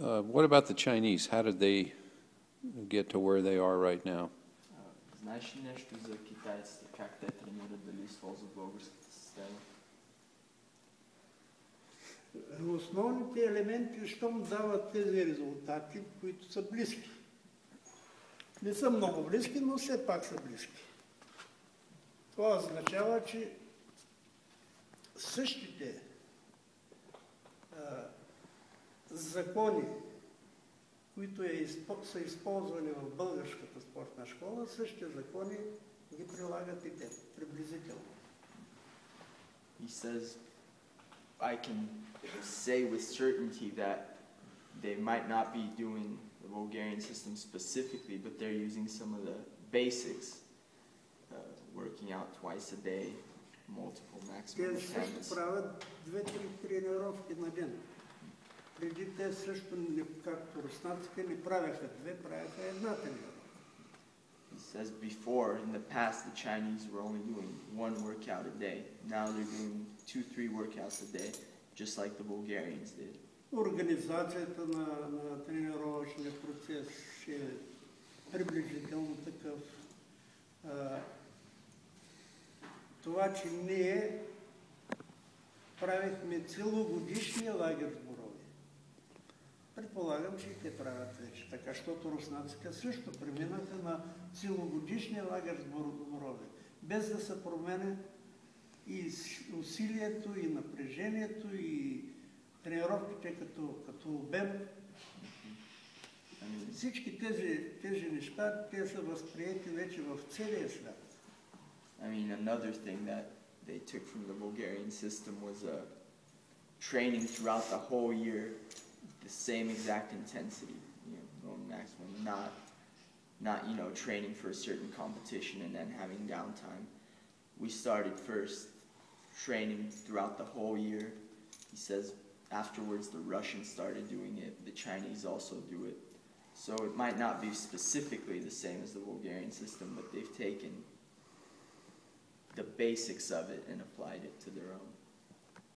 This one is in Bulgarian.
Uh, What about the Chinese? How did they get to where they are right now? Знаеш ли нещо за китайците, как те тренират, дали използват българската система? Основните елементи, щом дават тези резултати, които са близки. Не са много близки, но все пак са близки. Това означава, че същите закони, които е, са използвани в българската спортна школа, същите закони ги прилагат и те, приблизително. He says, I can say with certainty that they might not be doing the Bulgarian system specifically, but they're using some of the basics, uh, working out twice a day, multiple maximum Те attempts. също правят две-три тренировки на ден. Преди те също, не, както руснаците, не правяха две, правяха една тренировка. He says before, in the past, the Chinese were only doing one workout a day. Now they're doing two, three workouts a day, just like the Bulgarians did. Организацията на, на тренировъчния процес е приблизително такъв. А, това, че ние правихме целогодишни лагер сборови. Предполагам, че и те правят вече така, защото руснаците също преминаха на целогодишни лагер сборови, без да се променя и с- усилието, и напрежението, и тренировките като, като обем. Всички тези, тези неща, те са възприяти вече в целия свят. I mean, another thing that they took from the Bulgarian system was uh, training throughout the whole year, same exact intensity, you know, maximum, not, not you know, training for a certain competition and then having downtime. We started first training throughout the whole year. He says afterwards the Russians started doing it, the Chinese also do it. So it might not be specifically the same as the Bulgarian system, but they've taken the basics of it and applied it to their own.